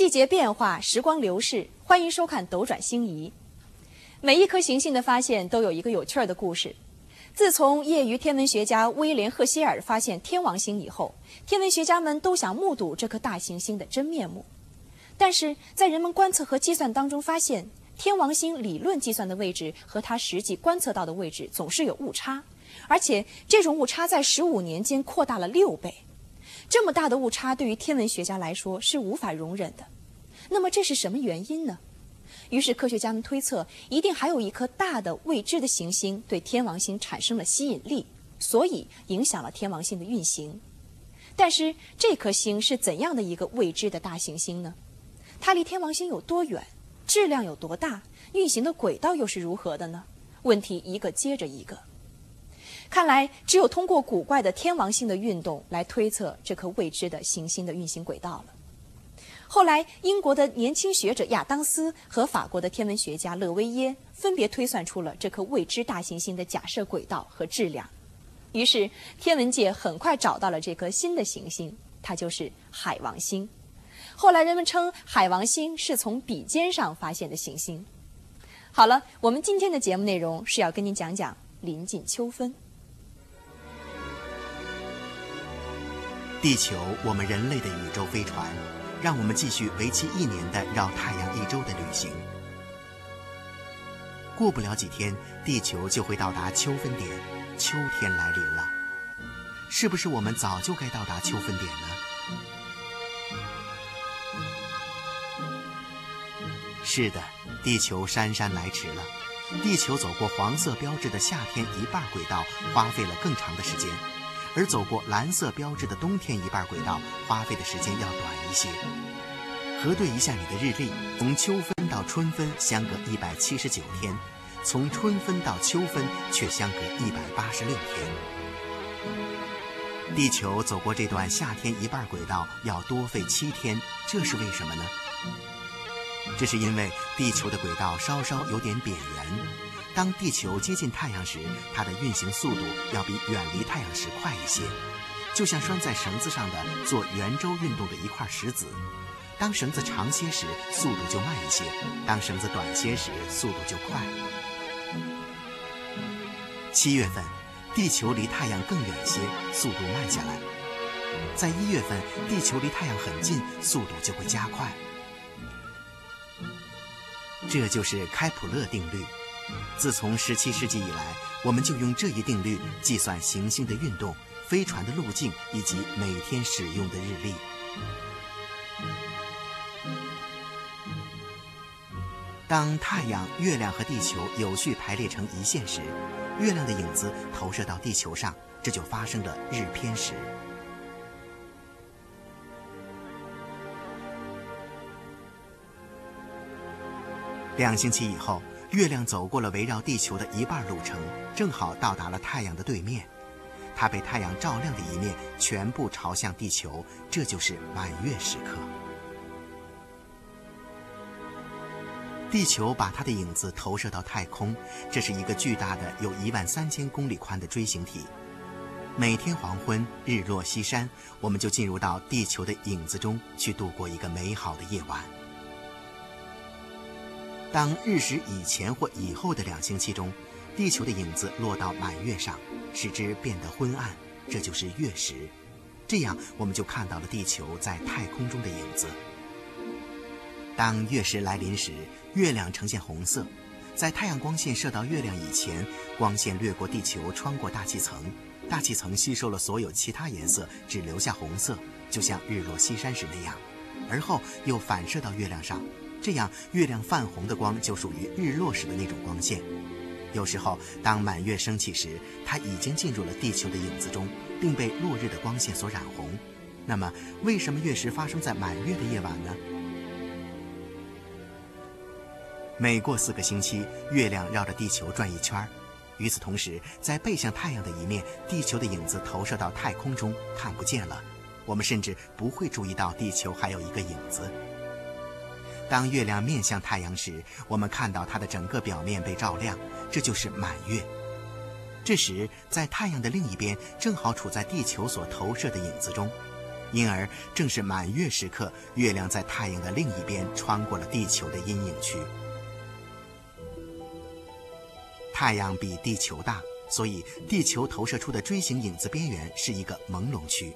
季节变化，时光流逝，欢迎收看《斗转星移》。每一颗行星的发现都有一个有趣儿的故事。自从业余天文学家威廉·赫歇尔发现天王星以后，天文学家们都想目睹这颗大行星的真面目。但是在人们观测和计算当中发现，天王星理论计算的位置和它实际观测到的位置总是有误差，而且这种误差在十五年间扩大了六倍。这么大的误差对于天文学家来说是无法容忍的。那么这是什么原因呢？于是科学家们推测，一定还有一颗大的未知的行星对天王星产生了吸引力，所以影响了天王星的运行。但是这颗星是怎样的一个未知的大行星呢？它离天王星有多远？质量有多大？运行的轨道又是如何的呢？问题一个接着一个。看来，只有通过古怪的天王星的运动来推测这颗未知的行星的运行轨道了。后来，英国的年轻学者亚当斯和法国的天文学家勒维耶分别推算出了这颗未知大行星的假设轨道和质量。于是，天文界很快找到了这颗新的行星，它就是海王星。后来，人们称海王星是从笔尖上发现的行星。好了，我们今天的节目内容是要跟您讲讲临近秋分。地球，我们人类的宇宙飞船，让我们继续为期一年的绕太阳一周的旅行。过不了几天，地球就会到达秋分点，秋天来临了。是不是我们早就该到达秋分点呢？是的，地球姗姗来迟了。地球走过黄色标志的夏天一半轨道，花费了更长的时间。而走过蓝色标志的冬天一半轨道，花费的时间要短一些。核对一下你的日历，从秋分到春分相隔一百七十九天，从春分到秋分却相隔一百八十六天。地球走过这段夏天一半轨道要多费七天，这是为什么呢？这是因为地球的轨道稍稍有点扁圆。当地球接近太阳时，它的运行速度要比远离太阳时快一些，就像拴在绳子上的做圆周运动的一块石子。当绳子长些时，速度就慢一些；当绳子短些时，速度就快。七月份，地球离太阳更远些，速度慢下来；在一月份，地球离太阳很近，速度就会加快。这就是开普勒定律。自从17世纪以来，我们就用这一定律计算行星的运动、飞船的路径以及每天使用的日历。当太阳、月亮和地球有序排列成一线时，月亮的影子投射到地球上，这就发生了日偏食。两星期以后。月亮走过了围绕地球的一半路程，正好到达了太阳的对面。它被太阳照亮的一面全部朝向地球，这就是满月时刻。地球把它的影子投射到太空，这是一个巨大的、有一万三千公里宽的锥形体。每天黄昏，日落西山，我们就进入到地球的影子中去度过一个美好的夜晚。当日食以前或以后的两星期中，地球的影子落到满月上，使之变得昏暗，这就是月食。这样，我们就看到了地球在太空中的影子。当月食来临时，月亮呈现红色。在太阳光线射到月亮以前，光线掠过地球，穿过大气层，大气层吸收了所有其他颜色，只留下红色，就像日落西山时那样，而后又反射到月亮上。这样，月亮泛红的光就属于日落时的那种光线。有时候，当满月升起时，它已经进入了地球的影子中，并被落日的光线所染红。那么，为什么月食发生在满月的夜晚呢？每过四个星期，月亮绕着地球转一圈与此同时，在背向太阳的一面，地球的影子投射到太空中，看不见了。我们甚至不会注意到地球还有一个影子。当月亮面向太阳时，我们看到它的整个表面被照亮，这就是满月。这时，在太阳的另一边，正好处在地球所投射的影子中。因而正是满月时刻，月亮在太阳的另一边穿过了地球的阴影区。太阳比地球大，所以地球投射出的锥形影子边缘是一个朦胧区。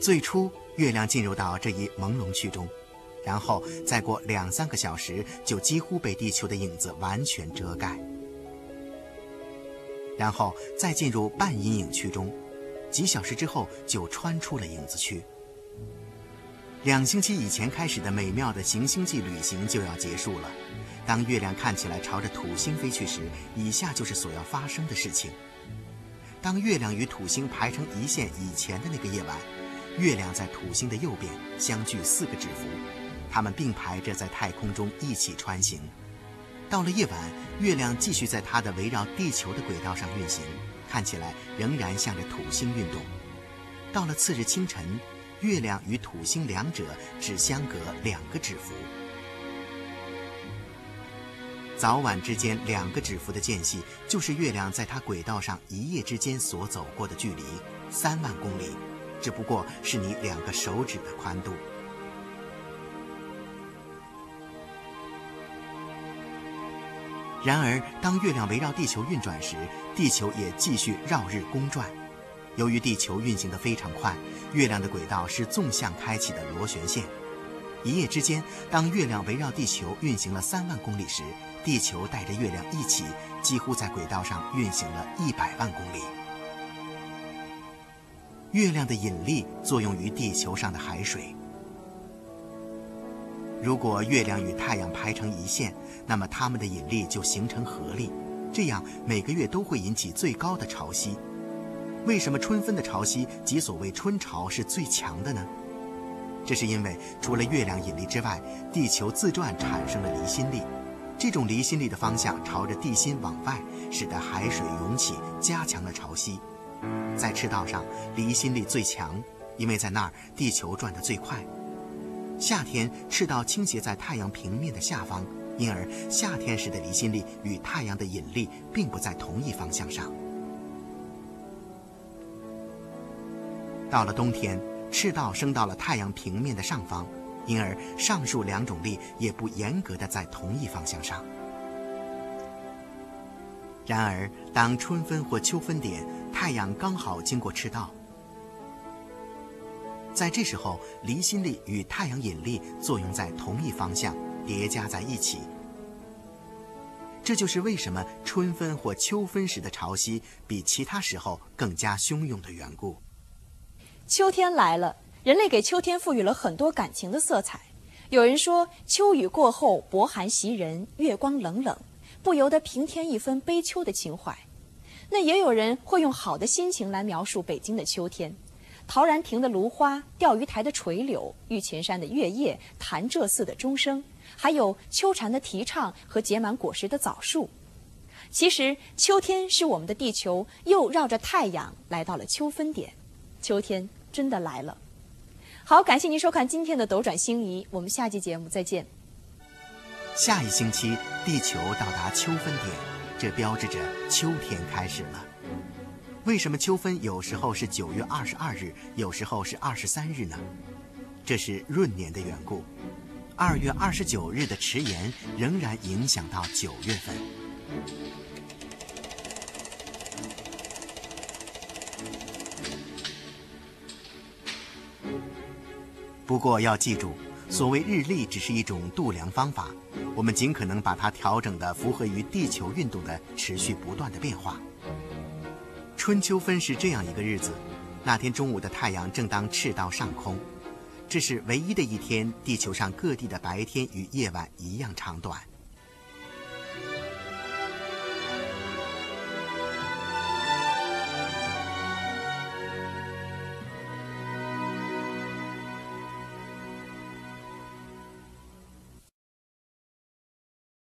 最初，月亮进入到这一朦胧区中，然后再过两三个小时，就几乎被地球的影子完全遮盖，然后再进入半阴影区中，几小时之后就穿出了影子区。两星期以前开始的美妙的行星际旅行就要结束了。当月亮看起来朝着土星飞去时，以下就是所要发生的事情：当月亮与土星排成一线以前的那个夜晚，月亮在土星的右边相距四个指符，它们并排着在太空中一起穿行。到了夜晚，月亮继续在它的围绕地球的轨道上运行，看起来仍然向着土星运动。到了次日清晨。月亮与土星两者只相隔两个指符，早晚之间两个指符的间隙，就是月亮在它轨道上一夜之间所走过的距离，三万公里，只不过是你两个手指的宽度。然而，当月亮围绕地球运转时，地球也继续绕日公转。由于地球运行得非常快，月亮的轨道是纵向开启的螺旋线。一夜之间，当月亮围绕地球运行了三万公里时，地球带着月亮一起，几乎在轨道上运行了一百万公里。月亮的引力作用于地球上的海水。如果月亮与太阳排成一线，那么它们的引力就形成合力，这样每个月都会引起最高的潮汐。为什么春分的潮汐即所谓春潮是最强的呢？这是因为除了月亮引力之外，地球自转产生了离心力，这种离心力的方向朝着地心往外，使得海水涌起，加强了潮汐。在赤道上，离心力最强，因为在那儿地球转得最快。夏天赤道倾斜在太阳平面的下方，因而夏天时的离心力与太阳的引力并不在同一方向上。到了冬天，赤道升到了太阳平面的上方，因而上述两种力也不严格的在同一方向上。然而，当春分或秋分点，太阳刚好经过赤道，在这时候，离心力与太阳引力作用在同一方向，叠加在一起。这就是为什么春分或秋分时的潮汐比其他时候更加汹涌的缘故。秋天来了，人类给秋天赋予了很多感情的色彩。有人说，秋雨过后，薄寒袭人，月光冷冷，不由得平添一分悲秋的情怀。那也有人会用好的心情来描述北京的秋天：陶然亭的芦花，钓鱼台的垂柳，玉泉山的月夜，潭柘寺的钟声，还有秋蝉的啼唱和结满果实的枣树。其实，秋天是我们的地球又绕着太阳来到了秋分点，秋天。真的来了，好，感谢您收看今天的斗转星移，我们下期节目再见。下一星期，地球到达秋分点，这标志着秋天开始了。为什么秋分有时候是九月二十二日，有时候是二十三日呢？这是闰年的缘故。二月二十九日的迟延仍然影响到九月份。不过要记住，所谓日历只是一种度量方法，我们尽可能把它调整的符合于地球运动的持续不断的变化。春秋分是这样一个日子，那天中午的太阳正当赤道上空，这是唯一的一天，地球上各地的白天与夜晚一样长短。